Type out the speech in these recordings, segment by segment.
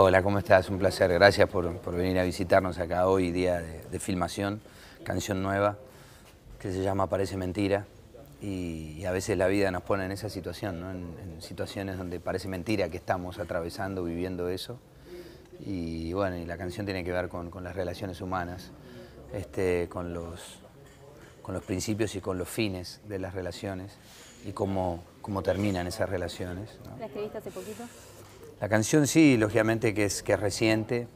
Hola, ¿cómo estás? Un placer. Gracias por, venir a visitarnos acá hoy, día de, filmación, canción nueva, que se llama Parece Mentira. Y, a veces la vida nos pone en esa situación, ¿no? en, situaciones donde parece mentira que estamos atravesando, viviendo eso. Y bueno, y la canción tiene que ver con, las relaciones humanas, este, con, los, con los principios y con los fines de las relaciones y cómo, cómo terminan esas relaciones. ¿La escribiste hace poquito? La canción sí, lógicamente que es, que es reciente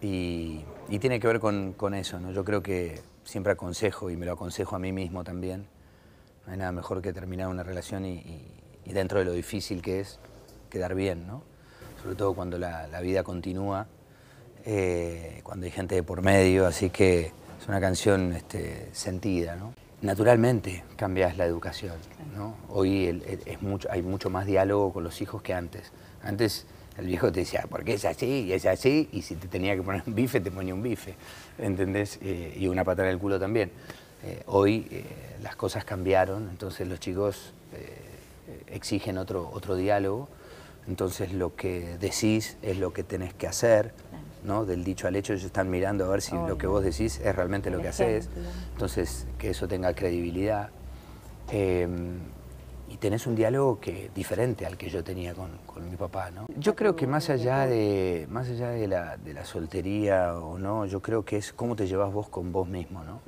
y, tiene que ver con, eso. ¿no? Yo creo que siempre aconsejo y me lo aconsejo a mí mismo también. No hay nada mejor que terminar una relación y, dentro de lo difícil que es, quedar bien, ¿no? Sobre todo cuando la, vida continúa, eh, cuando hay gente de por medio, así que es una canción este, sentida, ¿no? Naturalmente cambias la educación, ¿no? Hoy es mucho, hay mucho más diálogo con los hijos que antes. Antes el viejo te decía, porque es así y es así, y si te tenía que poner un bife, te ponía un bife, ¿entendés? Eh, y una patada en el culo también. Eh, hoy eh, las cosas cambiaron, entonces los chicos exigen otro, otro diálogo, entonces lo que decís es lo que tenés que hacer, ¿no? Del dicho al hecho, ellos están mirando a ver si lo que vos decís es realmente lo que haces, entonces que eso tenga credibilidad y tenés un diálogo que, diferente al que yo tenía con, mi papá. ¿no? Yo creo que más allá, de, más allá de, la, soltería o no, yo creo que es cómo te llevas vos con vos mismo, ¿no?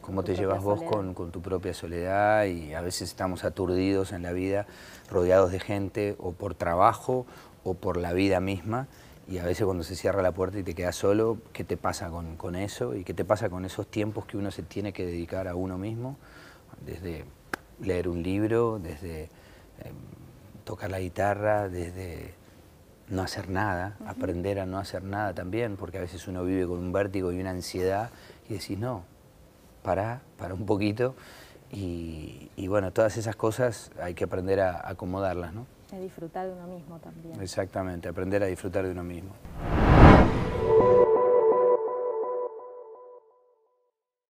Cómo te llevas vos con, tu propia soledad y a veces estamos aturdidos en la vida, rodeados de gente o por trabajo o por la vida misma y a veces cuando se cierra la puerta y te quedas solo, ¿qué te pasa con, con eso? ¿Y qué te pasa con esos tiempos que uno se tiene que dedicar a uno mismo? Desde leer un libro, desde em, tocar la guitarra, desde no hacer nada, aprender a no hacer nada también, porque a veces uno vive con un vértigo y una ansiedad y decís, no, para, para un poquito. Y, bueno, todas esas cosas hay que aprender a acomodarlas, ¿no? A disfrutar de uno mismo también. Exactamente, aprender a disfrutar de uno mismo.